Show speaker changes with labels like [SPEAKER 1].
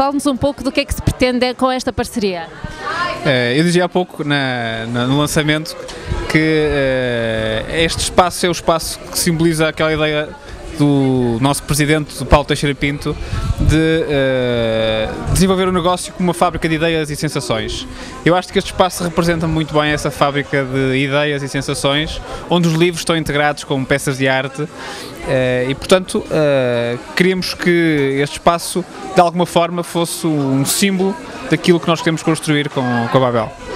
[SPEAKER 1] Fale-nos um pouco do que é que se pretende com esta parceria.
[SPEAKER 2] Eh, eu dizia há pouco na, na, no lançamento que uh, este espaço é o espaço que simboliza aquela ideia do nosso presidente, Paulo Teixeira Pinto, de uh, desenvolver o um negócio como uma fábrica de ideias e sensações. Eu acho que este espaço representa muito bem essa fábrica de ideias e sensações, onde os livros estão integrados com peças de arte uh, e, portanto, uh, queríamos que este espaço, de alguma forma, fosse um símbolo daquilo que nós queremos construir com, com a Babel.